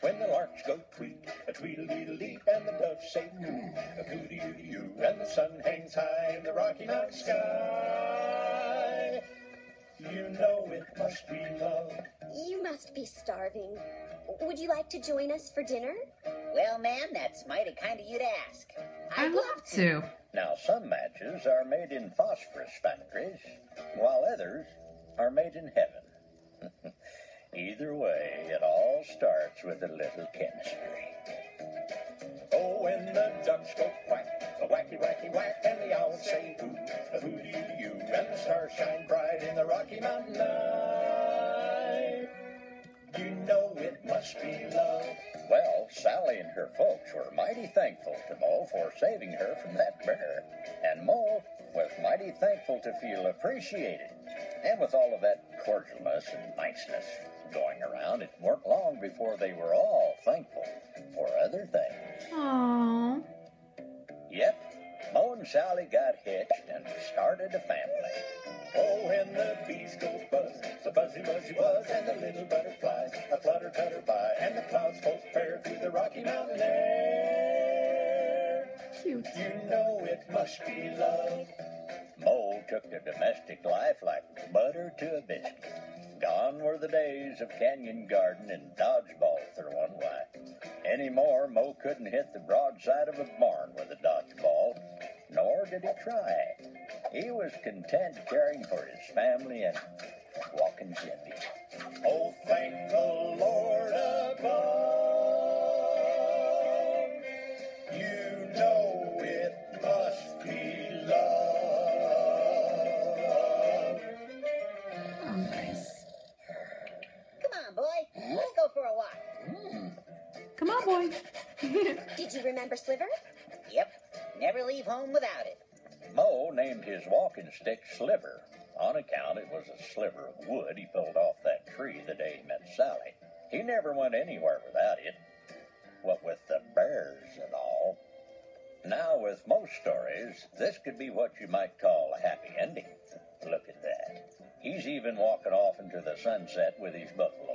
when the larks go tweet, a tweedle-deedle-dee, and the doves say coo, a cootie-oo-dee-oo, and the sun hangs high in the Rocky Mountain sky. You know it must be love. You must be starving. Would you like to join us for dinner? Well, ma'am, that's mighty kind of you to ask. I'd love to. Now, some matches are made in phosphorus factories, while others are made in heaven. Either way, it all starts with a little chemistry. Oh, when the ducks go quack, a wacky, wacky, whack, and the owls say hoo, a hooty, hooty, hoo, and the stars shine bright in the Rocky Mountain night. You know it must be love. Well, Sally and her folks were mighty thankful to Moe for saving her from that bear. And Moe was mighty thankful to feel appreciated. And with all of that cordialness and niceness going around, it weren't long before they were all thankful for other things. Aww. Yep, Moe and Sally got hitched and started a family. Oh, when the bees go buzz, the buzzy buzzy buzz, and the little butterflies a flutter tutter by, and the clouds float fair through the Rocky Mountain air. Cute. You know it must be love. Moe took to domestic life like butter to a biscuit. Gone were the days of canyon garden and dodgeball throwing. Why, anymore, Moe couldn't hit the broadside of a barn with a dodgeball, nor did he try. He was content caring for his family and walking zippy. Come on, boy. Did you remember Sliver? Yep. Never leave home without it. Moe named his walking stick Sliver on account it was a sliver of wood he pulled off that tree the day he met Sally. He never went anywhere without it. What with the bears and all. Now, with most stories, this could be what you might call a happy ending. Look at that. He's even walking off into the sunset with his buffalo